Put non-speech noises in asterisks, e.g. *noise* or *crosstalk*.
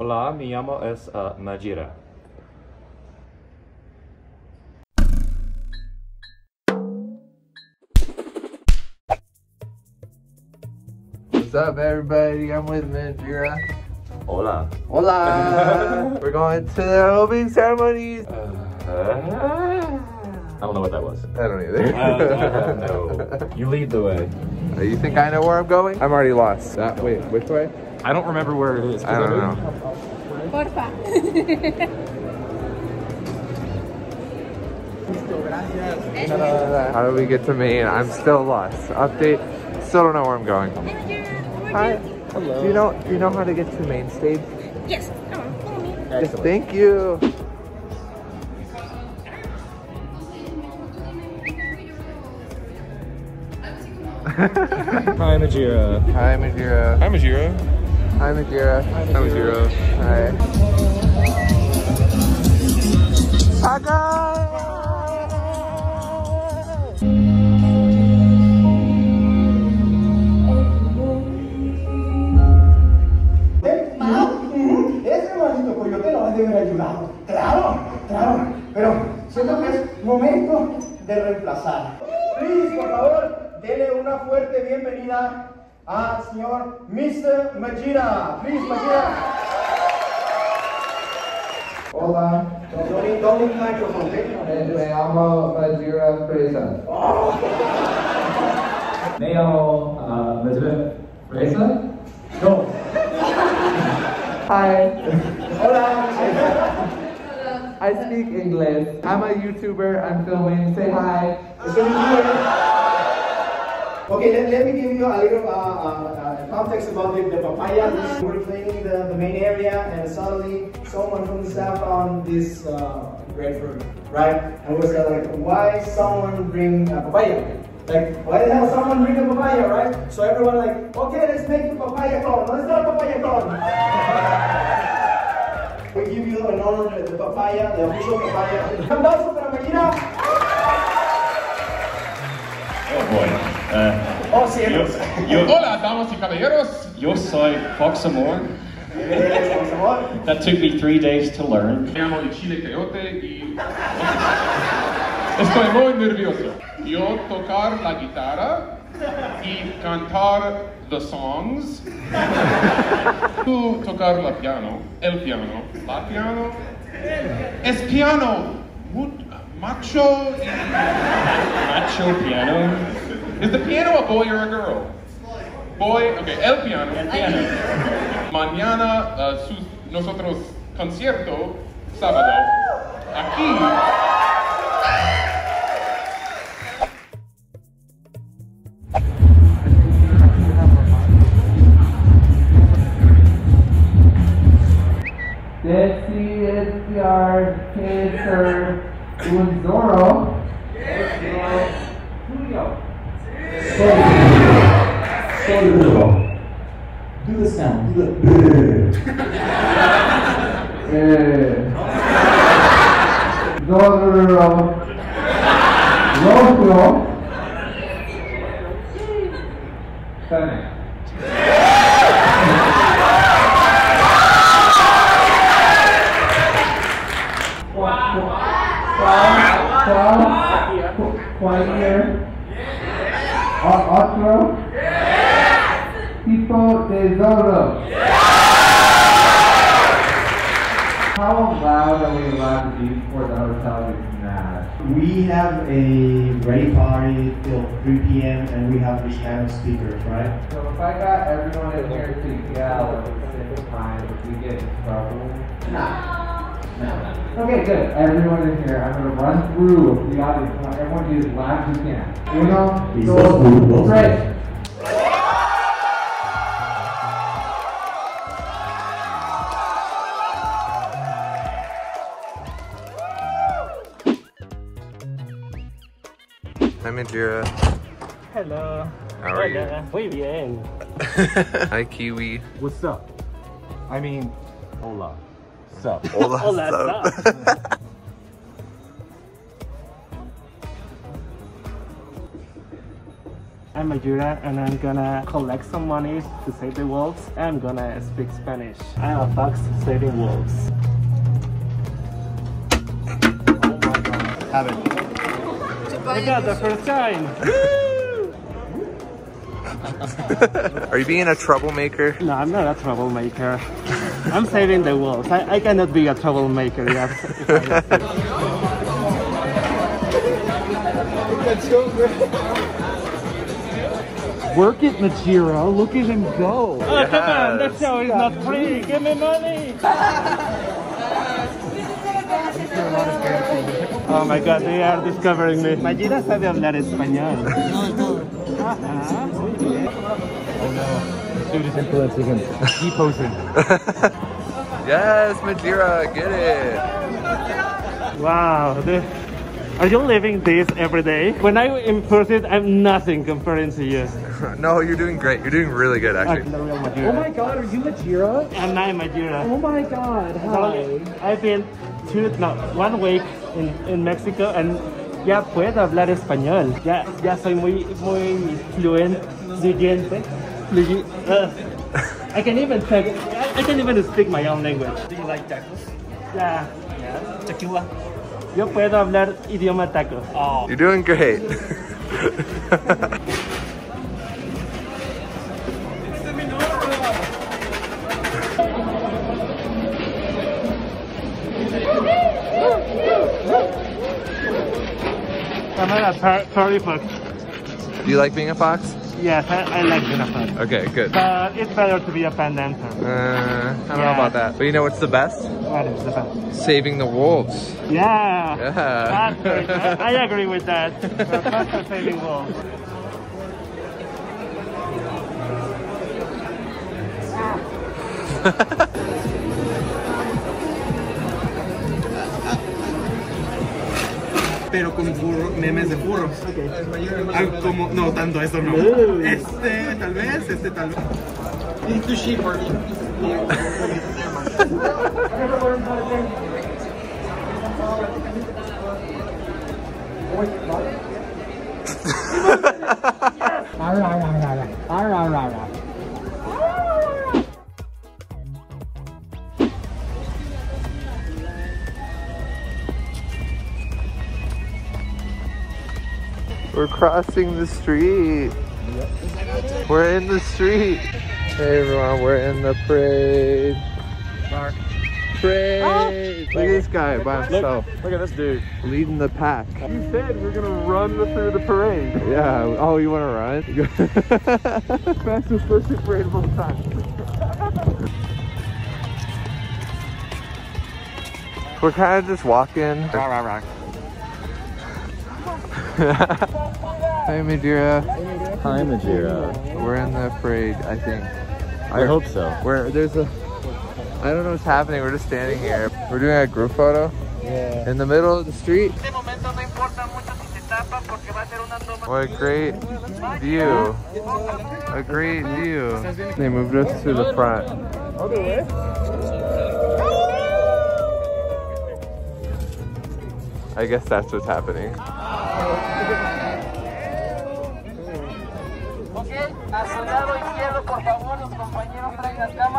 Hola, mi llamo es uh, Majira. What's up, everybody? I'm with Mandira. Hola. Hola! *laughs* We're going to the opening ceremonies. Uh, I don't know what that was. I don't either. Uh, no. *laughs* You lead the way. Uh, you think I know where I'm going? I'm already lost. That wait, which way? I don't remember where it is. I don't know. Porfa. How do we get to main? I'm still lost. Update. Still don't know where I'm going. Hi. Hello. Do you know? Do you know how to get to main stage? Yes, come on, follow me. Yes, thank you. Hi, Majira. Hi, Majira. Hi, Majira. I'm Akira. I'm Akira. Alright. Aka! ayudado, claro, claro, pero siento que es momento de reemplazar. Luis, por favor, dele una fuerte bienvenida al señor Mr. Majira. Please, Majira. Hola. Don't need, don't need microphone, okay? Me llamo Majira Fresa. Me llamo uh, Majira Reza. No. Hi. Hola. I speak English. I'm a YouTuber. I'm filming. Say hi. It's gonna be here. Okay, let, let me give you a little uh, uh, uh, context about the, the papaya. This, we're cleaning the, the main area, and suddenly someone from the staff found this uh, grapefruit, right? And was uh, like, why someone bring a papaya? Like, why the hell someone bring a papaya, right? So everyone like, okay, let's make the papaya cone. Let's start papaya cone. *laughs* we give you an honor, the papaya, the official papaya. *laughs* Para Medina. Oh boy. Uh, Oh, cielos. yo, Hola, damas y caballeros. yo soy Fox Amoore. Por favor. That took me three days to learn. Me llamo el Chile Coyote y estoy muy nervioso. Yo tocar la guitarra y cantar the songs. Tú tocar la piano, el piano, la piano. Es piano, mut- macho. y- Macho piano. Is the piano a boy or a girl? Boy, okay, el piano. Piano. Mañana uh, sus, nosotros concierto sábado aquí. Desi Edgar Cancer Unzoro. Julio. Do the sound. Do the. Eh. Zorro. Rojo. Sene. Cualquier otro tipo de zorro. How loud are we allowed to be before the hotel gets mad? We have a ready party till 3 p.m. and we have the piano speakers, right? So if I got everyone in here to yell at the same time, would we get in trouble? No. Okay, good. Everyone in here, I'm gonna run through the audience. I want everyone to be as loud as you can. Uno, These dos, dos burros. tres. Hi, Majira. Hello. How are you? Hola. Muy bien. *laughs* Hi, Kiwi. What's up? I mean, hola. Sup? Hola, Hola, sup? I'm Majira and I'm gonna collect some money to save the wolves. I'm gonna speak Spanish. I'm a fox saving wolves. Have it. I got the first time! *laughs* Are you being a troublemaker? No, I'm not a troublemaker. *laughs* I'm saving the wolves. I, I cannot be a troublemaker. Yes. Work it, Majira. Look at him go. Oh, come on, that Yes. show is not free. Give me money. Oh my god, they are discovering me. Mayira sabe hablar español. Ajá, muy bien. Dude is influencing him. Keep posing. *laughs* Yes, Majira, get it. Wow. the- are you living this every day? When I'm in person, I'm nothing comparing to you. *laughs* No, you're doing great. You're doing really good, I'm actually. the real Oh my god, are you Majira? I'm not Mayira. Oh my god, hi. I've been two, no, one week in, in Mexico and ya puedo hablar español. Ya, ya soy muy, muy fluent, fluyente. Uh, I can even talk, I, I can even speak my own language. Do you like tacos? Yeah. Yeah. Tequila? Yo puedo hablar idioma taco. Oh. You're doing great. I'm a party fox. Do you like being a fox? Yes, I, I like a. Okay, good. But it's better to be a pan dancer. Uh, I don't know about that. But you know what's the best? What is the best? Saving the wolves. Yeah. Yeah. I, *laughs* I agree with that. *laughs* Faster saving wolves. *laughs* pero con burro- memes de burros. Ah, como, no, tanto eso no. No. Este tal vez, este tal vez. *laughs* crossing the street. We're in the street. Hey everyone, we're in the parade. Parade! Oh. Look at this guy by himself, Look at this dude. leading the pack. You said we're gonna run through the parade. Yeah. Oh, you want to run? *laughs* Fastest first parade of all time. We're kind of just walking. *laughs* Hey Madeira. Hi, Majira. We're in the parade, I think. I hope so. Where there's a, I don't know what's happening. We're just standing here. We're doing a group photo Yeah. in the middle of the street. What a great view. A great view. They moved us to the front. I guess that's what's happening. A su